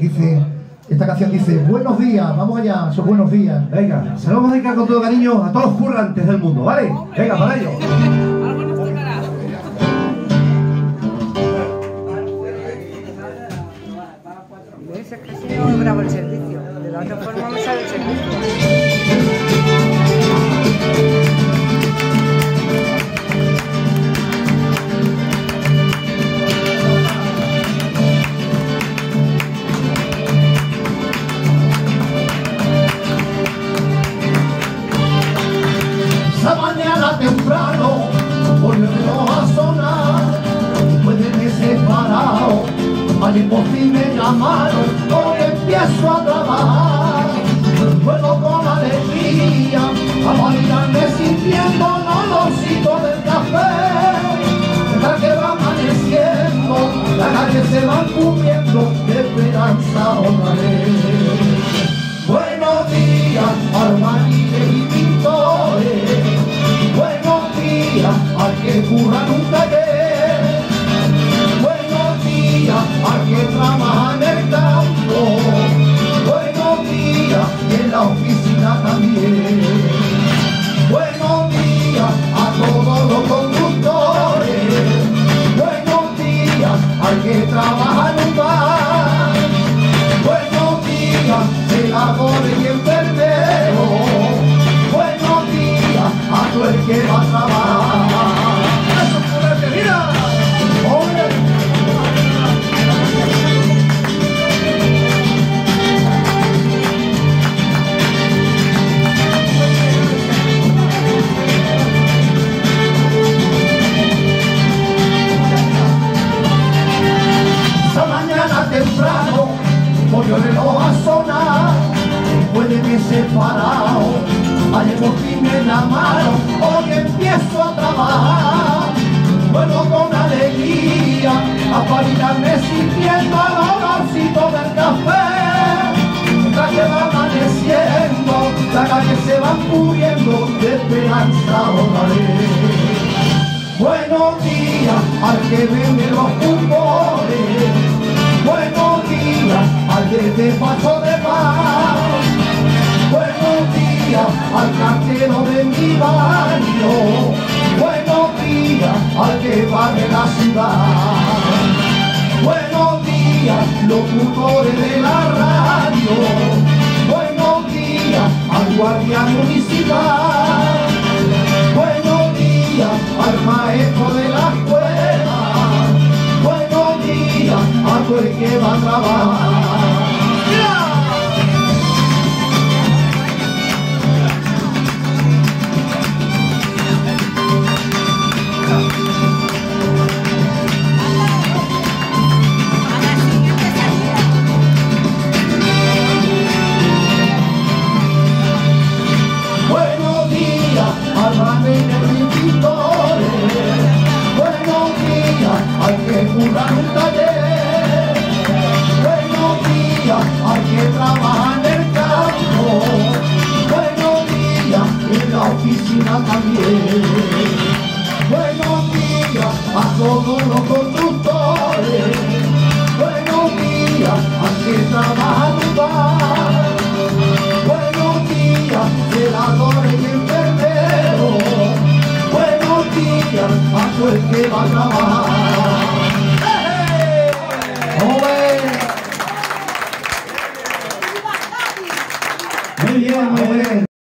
Dice, esta canción dice, buenos días, vamos allá, son buenos días. Venga, se lo vamos a dedicar con todo cariño a todos los currantes del mundo, ¿vale? Venga, para ello. Es que si no grabo el servicio. De la otra forma me sale el servicio. Por fin me llamaron Hoy empiezo a trabajar. Vuelvo con alegría A bailarme sintiendo el olorcito del café. Mientras que va amaneciendo Las calles se van cubriendo De esperanza otra vez. Buenos días, albañiles y pintores. Buenos días al que curra en un días al que Después de meses parado Ayer por fin me llamaron Hoy empiezo a trabajar Vuelvo con alegría A parirme sintiendo el olorcito del café Mientras que va amaneciendo La calle se va cubriendo De esperanza otra Buenos días al que vende los pulmones. Buenos días al que te pasó de paz. Buenos días, locutores de la radio. Buenos días al guardia municipal. Buenos días al maestro de la escuela. Buenos días a todo el que va a trabajar. También. Buenos días a todos los conductores. Buenos días, al que trabaja en un bar. Buenos días, celadores y enfermeros. Buenos días a el que va a trabajar. 朋友